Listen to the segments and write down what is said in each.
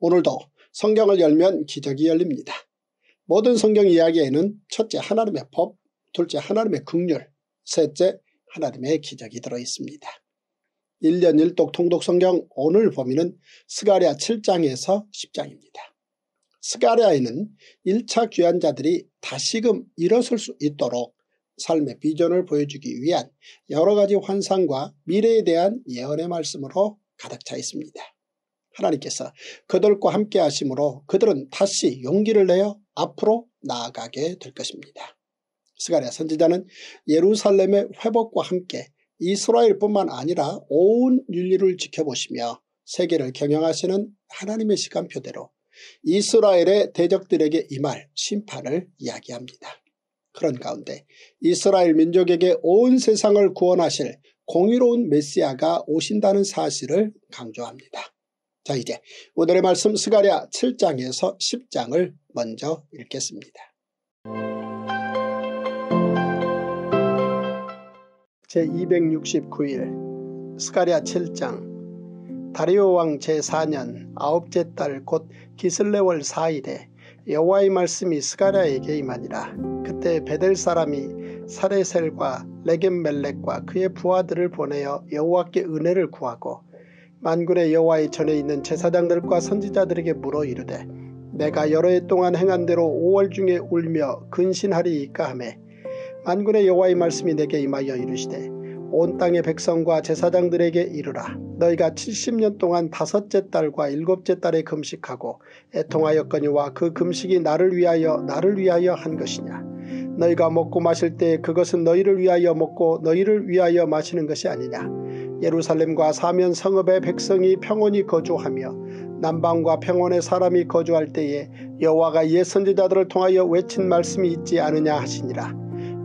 오늘도 성경을 열면 기적이 열립니다. 모든 성경 이야기에는 첫째 하나님의 법, 둘째 하나님의 극률, 셋째 하나님의 기적이 들어있습니다. 1년 1독 통독 성경 오늘 범위는 스가랴 7장에서 10장입니다. 스가랴에는 1차 귀환자들이 다시금 일어설 수 있도록 삶의 비전을 보여주기 위한 여러가지 환상과 미래에 대한 예언의 말씀으로 가득 차 있습니다. 하나님께서 그들과 함께 하심으로 그들은 다시 용기를 내어 앞으로 나아가게 될 것입니다. 스가랴 선지자는 예루살렘의 회복과 함께 이스라엘뿐만 아니라 온 윤리를 지켜보시며 세계를 경영하시는 하나님의 시간표대로 이스라엘의 대적들에게 임할 심판을 이야기합니다. 그런 가운데 이스라엘 민족에게 온 세상을 구원하실 공의로운 메시아가 오신다는 사실을 강조합니다. 자 이제 오늘의 말씀 스가랴 7장에서 10장을 먼저 읽겠습니다. 제269일 스가랴 7장 다리오 왕 제4년 아홉째 달 곧 기슬레월 4일에 여호와의 말씀이 스가랴에게 임하니라. 그때 베델 사람이 사레셀과 레겜멜렉과 그의 부하들을 보내어 여호와께 은혜를 구하고 만군의 여호와의 전에 있는 제사장들과 선지자들에게 물어 이르되 내가 여러 해 동안 행한 대로 5월 중에 울며 근신하리이까 하매 만군의 여호와의 말씀이 내게 임하여 이르시되 온 땅의 백성과 제사장들에게 이르라. 너희가 70년 동안 다섯째 달과 일곱째 달에 금식하고 애통하였거니와 그 금식이 나를 위하여 나를 위하여 한 것이냐? 너희가 먹고 마실 때 그것은 너희를 위하여 먹고 너희를 위하여 마시는 것이 아니냐 예루살렘과 사면 성읍의 백성이 평온히 거주하며 남방과 평원의 사람이 거주할 때에 여호와가 옛 선지자들을 통하여 외친 말씀이 있지 않으냐 하시니라.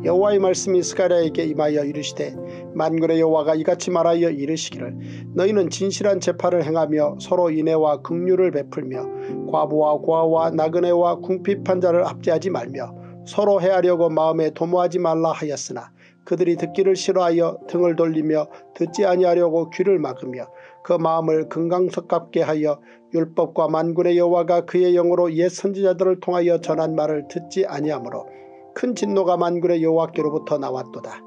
여호와의 말씀이 스가랴에게 임하여 이르시되 만군의 여호와가 이같이 말하여 이르시기를 너희는 진실한 재판을 행하며 서로 인애와 극류를 베풀며 과부와 고아와 나그네와 궁핍한 자를 압제하지 말며 서로 해하려고 마음에 도모하지 말라 하였으나 그들이 듣기를 싫어하여 등을 돌리며 듣지 아니하려고 귀를 막으며 그 마음을 금강석갑게 하여 율법과 만군의 여호와가 그의 영으로 옛 선지자들을 통하여 전한 말을 듣지 아니하므로 큰 진노가 만군의 여호와께로부터 나왔도다.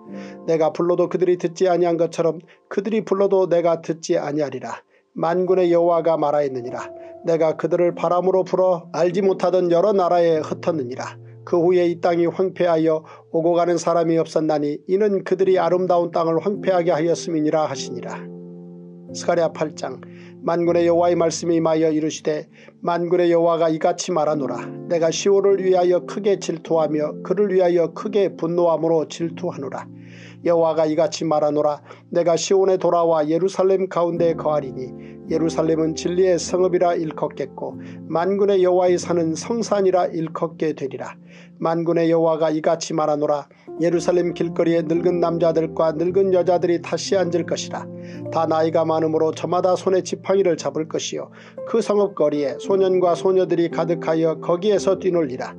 내가 불러도 그들이 듣지 아니한 것처럼 그들이 불러도 내가 듣지 아니하리라. 만군의 여호와가 말하였느니라. 내가 그들을 바람으로 불어 알지 못하던 여러 나라에 흩었느니라. 그 후에 이 땅이 황폐하여 오고 가는 사람이 없었나니 이는 그들이 아름다운 땅을 황폐하게 하였음이니라 하시니라. 스가랴 8장 만군의 여호와의 말씀이 임하여 이르시되 만군의 여호와가 이같이 말하노라. 내가 시오를 위하여 크게 질투하며 그를 위하여 크게 분노함으로 질투하노라. 여호와가 이같이 말하노라. 내가 시온에 돌아와 예루살렘 가운데 거하리니 예루살렘은 진리의 성읍이라 일컫겠고 만군의 여호와의 산은 성산이라 일컫게 되리라. 만군의 여호와가 이같이 말하노라 예루살렘 길거리에 늙은 남자들과 늙은 여자들이 다시 앉을 것이라. 다 나이가 많으므로 저마다 손에 지팡이를 잡을 것이요 그 성읍 거리에 소년과 소녀들이 가득하여 거기에서 뛰놀리라.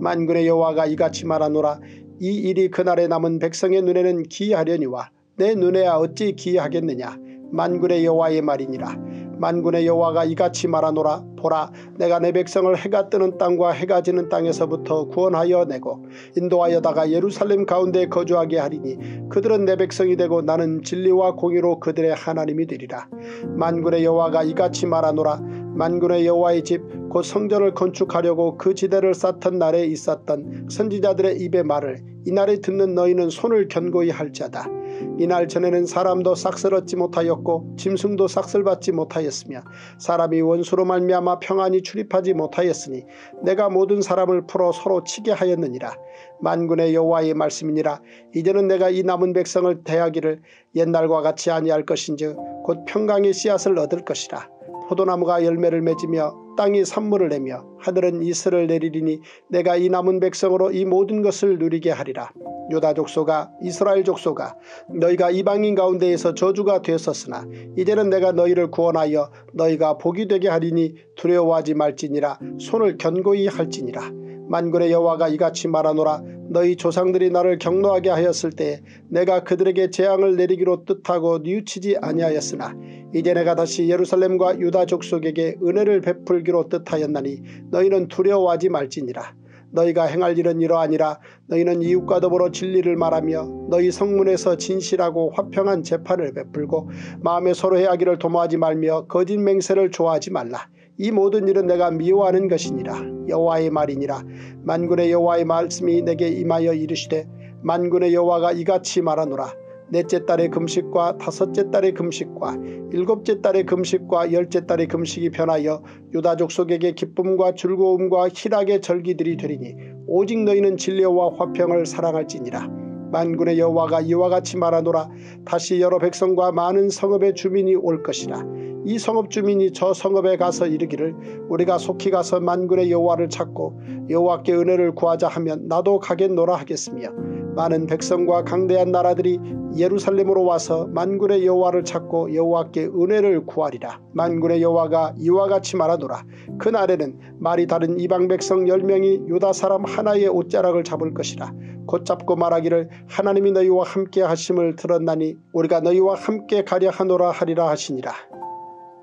만군의 여호와가 이같이 말하노라 이 일이 그날에 남은 백성의 눈에는 기이하려니와 내 눈에야 어찌 기이하겠느냐 만군의 여호와의 말이니라. 만군의 여호와가 이같이 말하노라 보라 내가 내 백성을 해가 뜨는 땅과 해가 지는 땅에서부터 구원하여 내고 인도하여다가 예루살렘 가운데 거주하게 하리니 그들은 내 백성이 되고 나는 진리와 공의로 그들의 하나님이 되리라. 만군의 여호와가 이같이 말하노라 만군의 여호와의 집 곧 성전을 건축하려고 그 지대를 쌓던 날에 있었던 선지자들의 입의 말을 이날에 듣는 너희는 손을 견고히 할지어다. 이날 전에는 사람도 얻지 못하였고 짐승도 싹쓸 받지 못하였으며 사람이 원수로 말미암아 평안히 출입하지 못하였으니 내가 모든 사람을 풀어 서로 치게 하였느니라. 만군의 여호와의 말씀이니라. 이제는 내가 이 남은 백성을 대하기를 옛날과 같이 아니할 것인즉 곧 평강의 씨앗을 얻을 것이라. 포도나무가 열매를 맺으며 땅이 산물을 내며 하늘은 이슬을 내리리니 내가 이 남은 백성으로 이 모든 것을 누리게 하리라. 유다 족소가 이스라엘 족소가 너희가 이방인 가운데에서 저주가 되었었으나 이제는 내가 너희를 구원하여 너희가 복이 되게 하리니 두려워하지 말지니라 손을 견고히 할지니라. 만군의 여호와가 이같이 말하노라 너희 조상들이 나를 경노하게 하였을 때 내가 그들에게 재앙을 내리기로 뜻하고 뉘우치지 아니하였으나 이제 내가 다시 예루살렘과 유다 족속에게 은혜를 베풀기로 뜻하였나니 너희는 두려워하지 말지니라. 너희가 행할 일은 이러하니라 너희는 이웃과 더불어 진리를 말하며 너희 성문에서 진실하고 화평한 재판을 베풀고 마음에 서로 해하기를 도모하지 말며 거짓 맹세를 좋아하지 말라. 이 모든 일은 내가 미워하는 것이니라. 여호와의 말이니라. 만군의 여호와의 말씀이 내게 임하여 이르시되 만군의 여호와가 이같이 말하노라. 넷째 달의 금식과 다섯째 달의 금식과 일곱째 달의 금식과 열째 달의 금식이 변하여 유다족 속에게 기쁨과 즐거움과 희락의 절기들이 되리니 오직 너희는 진리와 화평을 사랑할지니라. 만군의 여호와가 이와 같이 말하노라 다시 여러 백성과 많은 성읍의 주민이 올 것이라. 이 성읍 주민이 저 성읍에 가서 이르기를 우리가 속히 가서 만군의 여호와를 찾고 여호와께 은혜를 구하자 하면 나도 가겠노라 하겠으며 많은 백성과 강대한 나라들이 예루살렘으로 와서 만군의 여호와를 찾고 여호와께 은혜를 구하리라. 만군의 여호와가 이와 같이 말하노라. 그날에는 말이 다른 이방 백성 열명이 유다 사람 하나의 옷자락을 잡을 것이라. 곧 잡고 말하기를 하나님이 너희와 함께 하심을 들었나니 우리가 너희와 함께 가려 하노라 하리라 하시니라.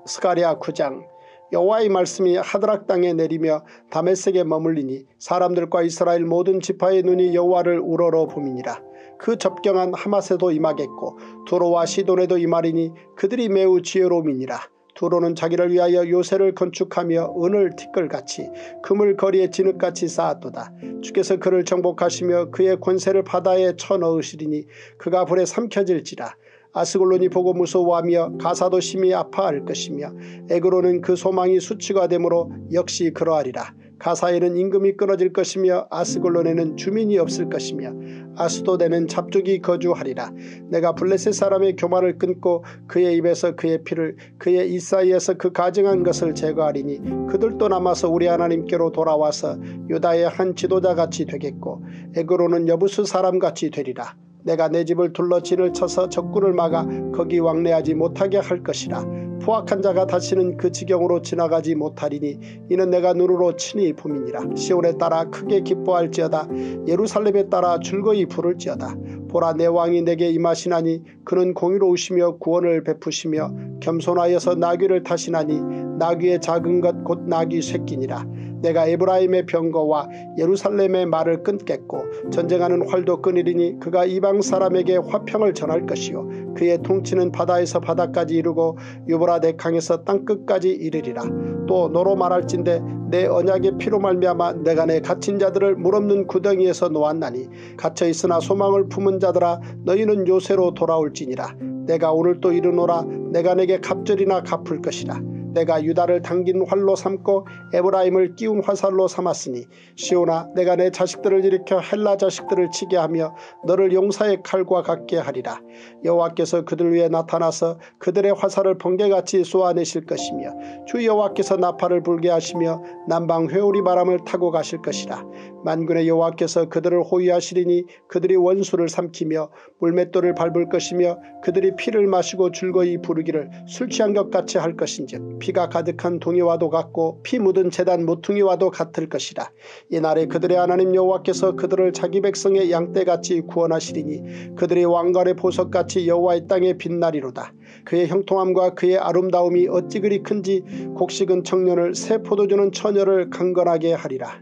스가리아 9장 여호와의 말씀이 하드락 땅에 내리며 다메섹에 머물리니 사람들과 이스라엘 모든 지파의 눈이 여호와를 우러러 봄이니라. 그 접경한 하마세도 임하겠고 두로와 시돈에도 임하리니 그들이 매우 지혜로움이니라. 두로는 자기를 위하여 요새를 건축하며 은을 티끌같이 금을 거리에 진흙같이 쌓았도다. 주께서 그를 정복하시며 그의 권세를 바다에 쳐넣으시리니 그가 불에 삼켜질지라. 아스골론이 보고 무서워하며 가사도 심히 아파할 것이며 에그로는 그 소망이 수치가 되므로 역시 그러하리라. 가사에는 임금이 끊어질 것이며 아스골론에는 주민이 없을 것이며 아스도데는 잡족이 거주하리라. 내가 블레셋 사람의 교만을 끊고 그의 입에서 그의 피를 그의 이 사이에서 그 가증한 것을 제거하리니 그들도 남아서 우리 하나님께로 돌아와서 유다의 한 지도자같이 되겠고 에그로는 여부수 사람같이 되리라. 내가 내 집을 둘러 진을 쳐서 적군을 막아 거기 왕래하지 못하게 할 것이라. 포악한 자가 다시는 그 지경으로 지나가지 못하리니 이는 내가 눈으로 친히 봄이니라. 시온에 따라 크게 기뻐할지어다. 예루살렘에 따라 즐거이 부를지어다. 보라 내 왕이 내게 임하시나니 그는 공의로우시며 구원을 베푸시며 겸손하여서 나귀를 타시나니 나귀의 작은 것 곧 나귀 새끼니라. 내가 에브라임의 병거와 예루살렘의 말을 끊겠고 전쟁하는 활도 끊으리니 그가 이방 사람에게 화평을 전할 것이요. 그의 통치는 바다에서 바다까지 이르고 유브라데 강에서 땅끝까지 이르리라. 또 너로 말할진대 내 언약의 피로 말미암아 내가 내 갇힌 자들을 물없는 구덩이에서 놓았나니 갇혀 있으나 소망을 품은 자들아 너희는 요새로 돌아올지니라. 내가 오늘 또 이르노라. 내가 내게 갑절이나 갚을 것이라 내가 유다를 당긴 활로 삼고 에브라임을 끼운 화살로 삼았으니 시온아 내가 내 자식들을 일으켜 헬라 자식들을 치게 하며 너를 용사의 칼과 같게 하리라. 여호와께서 그들 위에 나타나서 그들의 화살을 번개같이 쏘아내실 것이며 주 여호와께서 나팔을 불게 하시며 남방 회오리 바람을 타고 가실 것이라. 만군의 여호와께서 그들을 호위하시리니 그들이 원수를 삼키며 물맷돌을 밟을 것이며 그들이 피를 마시고 즐거이 부르기를 술 취한 것 같이 할 것인즉 피가 가득한 동이와도 같고 피 묻은 제단 모퉁이와도 같을 것이라. 이날에 그들의 하나님 여호와께서 그들을 자기 백성의 양떼같이 구원하시리니 그들의 왕관의 보석같이 여호와의 땅에 빛나리로다. 그의 형통함과 그의 아름다움이 어찌 그리 큰지 곡식은 청년을 새 포도주는 처녀를 강건하게 하리라.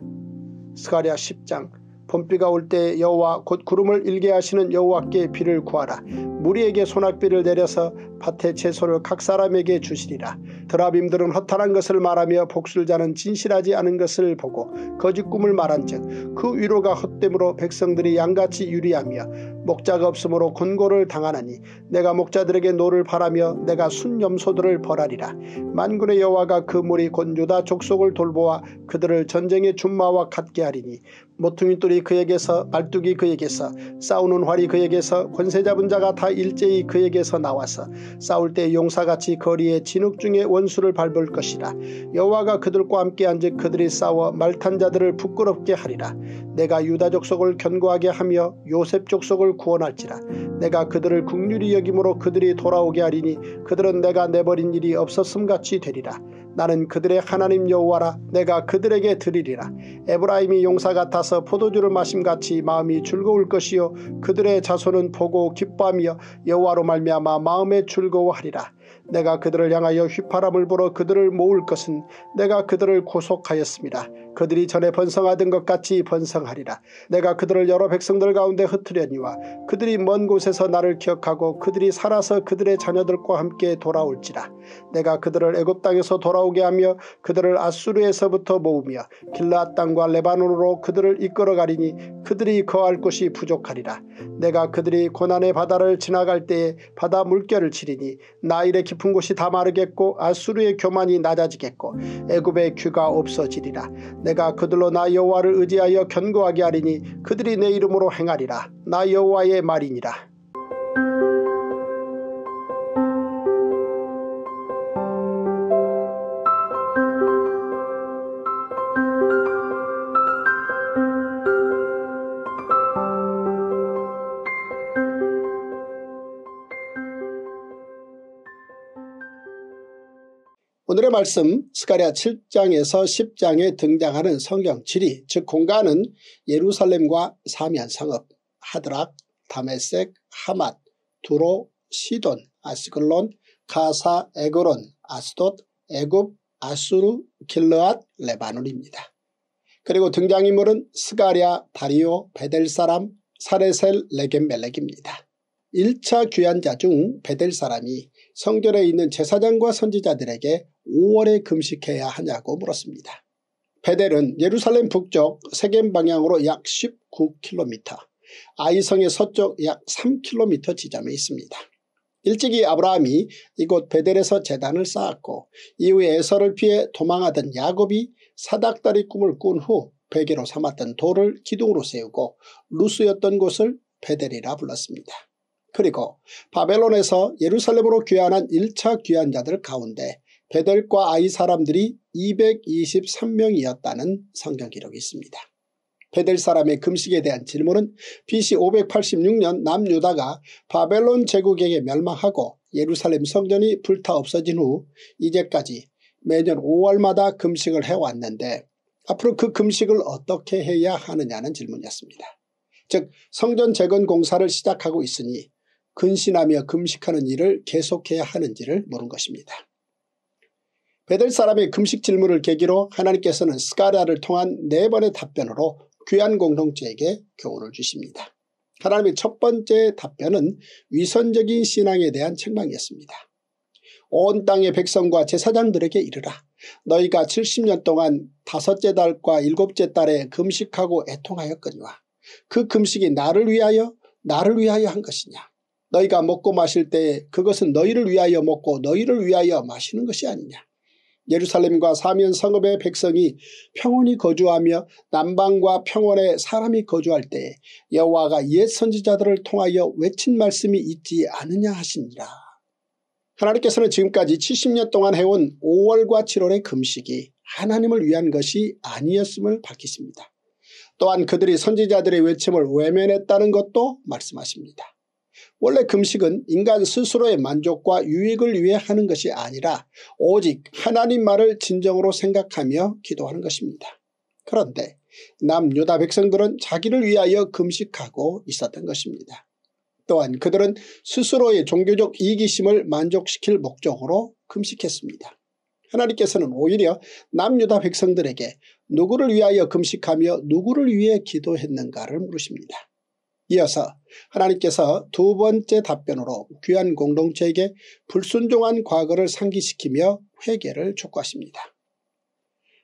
스가랴 10장 봄비가 올 때 여호와 곧 구름을 일게 하시는 여호와께 비를 구하라. 무리에게 소낙비를 내려서 밭의 채소를 각 사람에게 주시리라. 드라빔들은 허탈한 것을 말하며 복술자는 진실하지 않은 것을 보고 거짓 꿈을 말한즉 그 위로가 헛되므로 백성들이 양같이 유리하며 목자가 없으므로 곤고를 당하나니 내가 목자들에게 노를 발하며 내가 숫염소들을 벌하리라. 만군의 여호와가 그 무리 곧 유다 족속을 돌보아 그들을 전쟁의 준마와 같게 하리니 모퉁이 돌이 그에게서 말뚝이 그에게서 싸우는 활이 그에게서 권세 잡은 자가 다 일제히 그에게서 나와서 싸울 때 용사같이 거리에 진흙 중에 원수를 밟을 것이라. 여호와가 그들과 함께 앉아 그들이 싸워 말탄 자들을 부끄럽게 하리라. 내가 유다 족속을 견고하게 하며 요셉 족속을 구원할지라. 내가 그들을 국률이 여김으로 그들이 돌아오게 하리니 그들은 내가 내버린 일이 없었음 같이 되리라. 나는 그들의 하나님 여호와라. 내가 그들에게 드리리라. 에브라임이 용사 같아서 포도주를 마심같이 마음이 즐거울 것이요. 그들의 자손은 보고 기뻐하며 여호와로 말미암아 마음에 즐거워하리라 내가 그들을 향하여 휘파람을 불어 그들을 모을 것은 내가 그들을 구속하였습니다. 그들이 전에 번성하던 것 같이 번성하리라. 내가 그들을 여러 백성들 가운데 흩으려니와 그들이 먼 곳에서 나를 기억하고 그들이 살아서 그들의 자녀들과 함께 돌아올지라. 내가 그들을 애굽 땅에서 돌아오게 하며 그들을 아수르에서부터 모으며 길라앗 땅과 레바논으로 그들을 이끌어가리니 그들이 거할 곳이 부족하리라. 내가 그들이 고난의 바다를 지나갈 때에 바다 물결을 치리니 나일의 깊은 곳이 다 마르겠고 아수르의 교만이 낮아지겠고 애굽의 귀가 없어지리라. 내가 그들로 나 여호와를 의지하여 견고하게 하리니 그들이 내 이름으로 행하리라. 나 여호와의 말이니라. 오늘의 말씀 스가랴 7장에서 10장에 등장하는 성경 지리 즉 공간은 예루살렘과 사면 성읍 하드락 다메섹 하맛 두로 시돈 아스글론 가사 에그론 아스돗 애굽 앗수르 길르앗 레바논입니다. 그리고 등장인물은 스가랴 다리오 벧엘 사람 사레셀 레겐멜렉입니다. 1차 귀환자 중 벧엘 사람이 성전에 있는 제사장과 선지자들에게 5월에 금식해야 하냐고 물었습니다. 베델은 예루살렘 북쪽 세겜 방향으로 약 19km, 아이성의 서쪽 약 3km 지점에 있습니다. 일찍이 아브라함이 이곳 베델에서 재단을 쌓았고 이후에 에서를 피해 도망하던 야곱이 사닥다리 꿈을 꾼 후 베개로 삼았던 돌을 기둥으로 세우고 루스였던 곳을 베델이라 불렀습니다. 그리고 바벨론에서 예루살렘으로 귀환한 1차 귀환자들 가운데 베델과 아이 사람들이 223명이었다는 성경 기록이 있습니다. 베델 사람의 금식에 대한 질문은 BC 586년 남유다가 바벨론 제국에게 멸망하고 예루살렘 성전이 불타 없어진 후 이제까지 매년 5월마다 금식을 해왔는데 앞으로 그 금식을 어떻게 해야 하느냐는 질문이었습니다. 즉 성전 재건 공사를 시작하고 있으니 근신하며 금식하는 일을 계속해야 하는지를 물은 것입니다. 베델 사람의 금식 질문을 계기로 하나님께서는 스가랴를 통한 네 번의 답변으로 귀한 공동체에게 교훈을 주십니다. 하나님의 첫 번째 답변은 위선적인 신앙에 대한 책망이었습니다. 온 땅의 백성과 제사장들에게 이르라. 너희가 70년 동안 다섯째 달과 일곱째 달에 금식하고 애통하였거니와 그 금식이 나를 위하여 나를 위하여 한 것이냐. 너희가 먹고 마실 때 그것은 너희를 위하여 먹고 너희를 위하여 마시는 것이 아니냐. 예루살렘과 사면 성읍의 백성이 평온히 거주하며 남방과 평원에 사람이 거주할 때 여호와가 옛 선지자들을 통하여 외친 말씀이 있지 않느냐 하시니라. 하나님께서는 지금까지 70년 동안 해온 5월과 7월의 금식이 하나님을 위한 것이 아니었음을 밝히십니다. 또한 그들이 선지자들의 외침을 외면했다는 것도 말씀하십니다. 원래 금식은 인간 스스로의 만족과 유익을 위해 하는 것이 아니라 오직 하나님 말을 진정으로 생각하며 기도하는 것입니다. 그런데 남유다 백성들은 자기를 위하여 금식하고 있었던 것입니다. 또한 그들은 스스로의 종교적 이기심을 만족시킬 목적으로 금식했습니다. 하나님께서는 오히려 남유다 백성들에게 누구를 위하여 금식하며 누구를 위해 기도했는가를 물으십니다. 이어서 하나님께서 두 번째 답변으로 귀한 공동체에게 불순종한 과거를 상기시키며 회개를 촉구하십니다.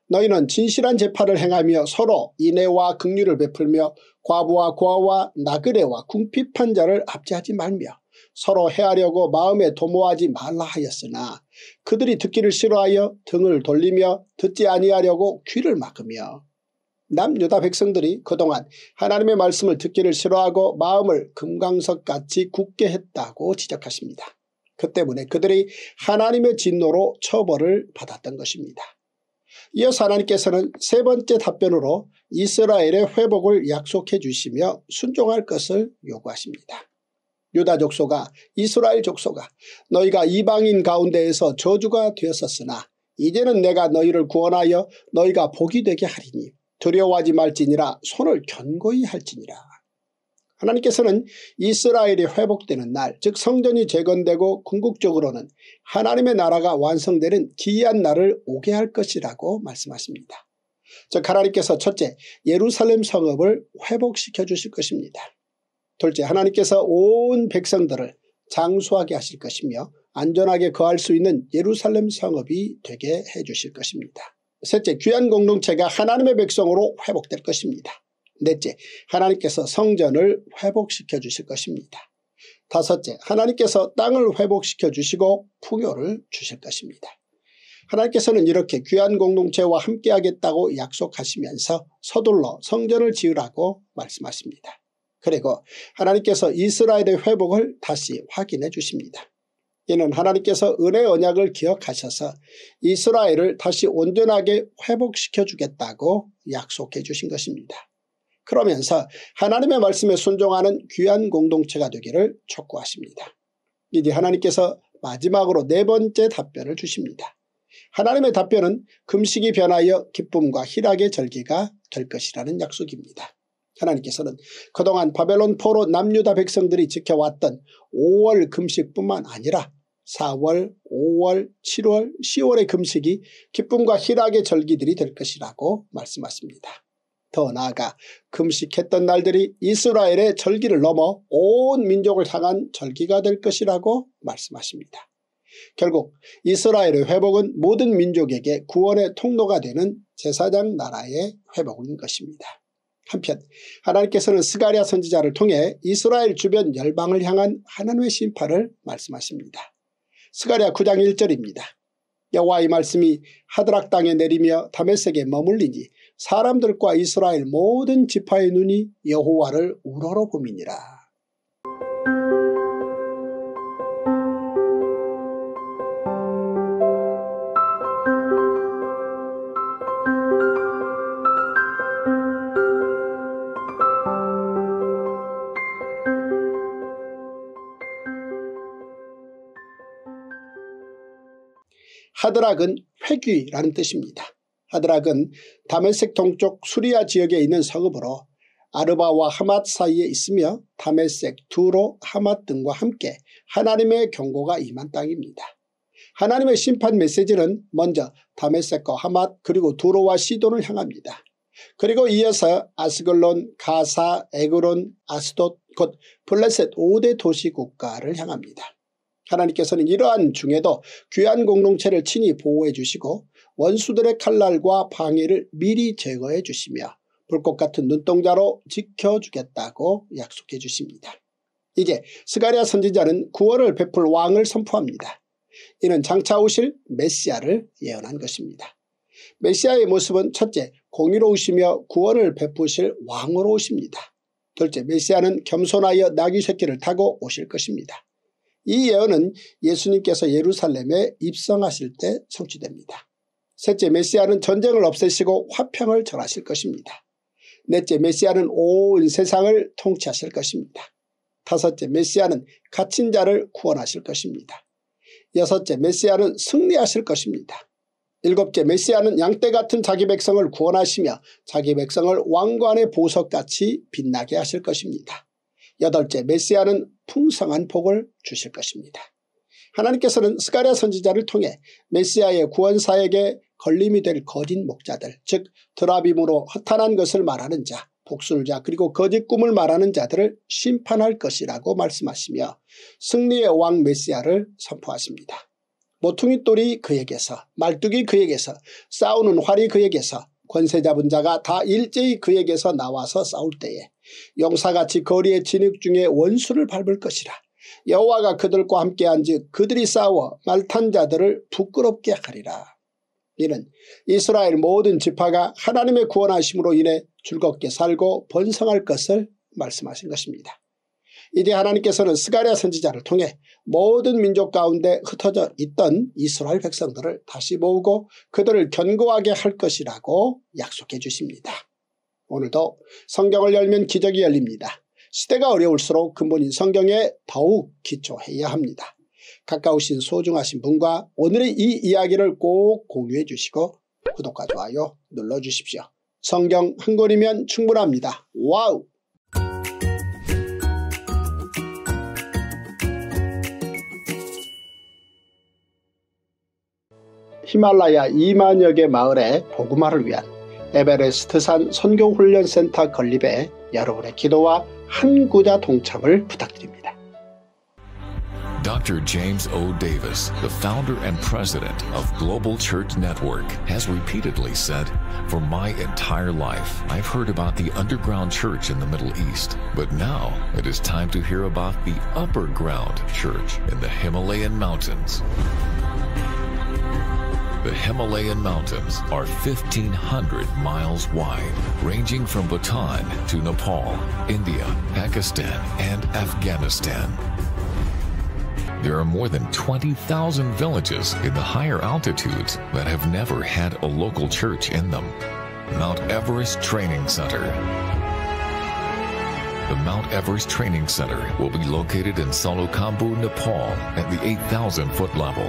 너희는 진실한 재판을 행하며 서로 인애와 긍휼을 베풀며 과부와 고아와 나그네와 궁핍한 자를 압제하지 말며 서로 해하려고 마음에 도모하지 말라 하였으나 그들이 듣기를 싫어하여 등을 돌리며 듣지 아니하려고 귀를 막으며 남유다 백성들이 그동안 하나님의 말씀을 듣기를 싫어하고 마음을 금강석같이 굳게 했다고 지적하십니다. 그 때문에 그들이 하나님의 진노로 처벌을 받았던 것입니다. 이어서 하나님께서는 세 번째 답변으로 이스라엘의 회복을 약속해 주시며 순종할 것을 요구하십니다. 유다 족소가 이스라엘 족소가 너희가 이방인 가운데에서 저주가 되었었으나 이제는 내가 너희를 구원하여 너희가 복이 되게 하리니 두려워하지 말지니라 손을 견고히 할지니라. 하나님께서는 이스라엘이 회복되는 날, 즉 성전이 재건되고 궁극적으로는 하나님의 나라가 완성되는 기이한 날을 오게 할 것이라고 말씀하십니다. 즉 하나님께서 첫째 예루살렘 성읍을 회복시켜 주실 것입니다. 둘째 하나님께서 온 백성들을 장수하게 하실 것이며 안전하게 거할 수 있는 예루살렘 성읍이 되게 해 주실 것입니다. 셋째 귀한 공동체가 하나님의 백성으로 회복될 것입니다. 넷째 하나님께서 성전을 회복시켜 주실 것입니다. 다섯째 하나님께서 땅을 회복시켜 주시고 풍요를 주실 것입니다. 하나님께서는 이렇게 귀한 공동체와 함께하겠다고 약속하시면서 서둘러 성전을 지으라고 말씀하십니다. 그리고 하나님께서 이스라엘의 회복을 다시 확인해 주십니다. 이는 하나님께서 은혜 언약을 기억하셔서 이스라엘을 다시 온전하게 회복시켜 주겠다고 약속해 주신 것입니다. 그러면서 하나님의 말씀에 순종하는 귀한 공동체가 되기를 촉구하십니다. 이제 하나님께서 마지막으로 네 번째 답변을 주십니다. 하나님의 답변은 금식이 변하여 기쁨과 희락의 절기가 될 것이라는 약속입니다. 하나님께서는 그동안 바벨론 포로 남유다 백성들이 지켜왔던 5월 금식뿐만 아니라 4월, 5월, 7월, 10월의 금식이 기쁨과 희락의 절기들이 될 것이라고 말씀하십니다. 더 나아가 금식했던 날들이 이스라엘의 절기를 넘어 온 민족을 향한 절기가 될 것이라고 말씀하십니다. 결국 이스라엘의 회복은 모든 민족에게 구원의 통로가 되는 제사장 나라의 회복인 것입니다. 한편 하나님께서는 스가랴 선지자를 통해 이스라엘 주변 열방을 향한 하나님의 심판을 말씀하십니다. 스가랴 9장 1절입니다. 여호와의 말씀이 하드락 땅에 내리며 다메섹에 머물리니 사람들과 이스라엘 모든 지파의 눈이 여호와를 우러러 봄이니라. 하드락은 회귀라는 뜻입니다. 하드락은 다메섹 동쪽 수리아 지역에 있는 성읍으로 아르바와 하맛 사이에 있으며 다메섹, 두로, 하맛 등과 함께 하나님의 경고가 임한 땅입니다. 하나님의 심판 메시지는 먼저 다메섹과 하맛 그리고 두로와 시돈을 향합니다. 그리고 이어서 아스글론, 가사, 에그론, 아스돗, 곧 블레셋 5대 도시 국가를 향합니다. 하나님께서는 이러한 중에도 귀한 공동체를 친히 보호해 주시고 원수들의 칼날과 방해를 미리 제거해 주시며 불꽃 같은 눈동자로 지켜주겠다고 약속해 주십니다. 이제 스가랴 선지자는 구원을 베풀 왕을 선포합니다. 이는 장차 오실 메시아를 예언한 것입니다. 메시아의 모습은 첫째 공의로우시며 구원을 베푸실 왕으로 오십니다. 둘째 메시아는 겸손하여 나귀 새끼를 타고 오실 것입니다. 이 예언은 예수님께서 예루살렘에 입성하실 때 성취됩니다. 셋째 메시아는 전쟁을 없애시고 화평을 전하실 것입니다. 넷째 메시아는 온 세상을 통치하실 것입니다. 다섯째 메시아는 갇힌 자를 구원하실 것입니다. 여섯째 메시아는 승리하실 것입니다. 일곱째 메시아는 양떼 같은 자기 백성을 구원하시며 자기 백성을 왕관의 보석같이 빛나게 하실 것입니다. 여덟째 메시아는 풍성한 복을 주실 것입니다. 하나님께서는 스가랴 선지자를 통해 메시아의 구원사에게 걸림이 될 거짓 목자들 즉 드라빔으로 허탄한 것을 말하는 자 복술자 그리고 거짓 꿈을 말하는 자들을 심판할 것이라고 말씀하시며 승리의 왕 메시아를 선포하십니다. 모퉁이 똘이 그에게서 말뚝이 그에게서 싸우는 활이 그에게서 권세 잡은 자가 다 일제히 그에게서 나와서 싸울 때에 용사같이 거리의 진흙 중에 원수를 밟을 것이라. 여호와가 그들과 함께 한즉 그들이 싸워 말탄 자들을 부끄럽게 하리라. 이는 이스라엘 모든 지파가 하나님의 구원하심으로 인해 즐겁게 살고 번성할 것을 말씀하신 것입니다. 이제 하나님께서는 스가랴 선지자를 통해 모든 민족 가운데 흩어져 있던 이스라엘 백성들을 다시 모으고 그들을 견고하게 할 것이라고 약속해 주십니다. 오늘도 성경을 열면 기적이 열립니다. 시대가 어려울수록 근본인 성경에 더욱 기초해야 합니다. 가까우신 소중하신 분과 오늘의 이 이야기를 꼭 공유해 주시고 구독과 좋아요 눌러주십시오. 성경 한 권이면 충분합니다. 와우! 히말라야 2만여 개 마을의 복음화를 위한 에베레스트산 선교훈련센터 건립에 여러분의 기도와 한구자 동참을 부탁드립니다. Dr. James O. Davis, the founder and president of Global Church Network, has repeatedly said, For my entire life, I've heard about the underground church in the Middle East, but now it is time to hear about the upper ground church in the Himalayan mountains. The Himalayan mountains are 1,500 miles wide, ranging from Bhutan to Nepal, India, Pakistan, and Afghanistan. There are more than 20,000 villages in the higher altitudes that have never had a local church in them. Mount Everest Training Center. The Mount Everest Training Center will be located in Salokambu, Nepal at the 8,000 foot level.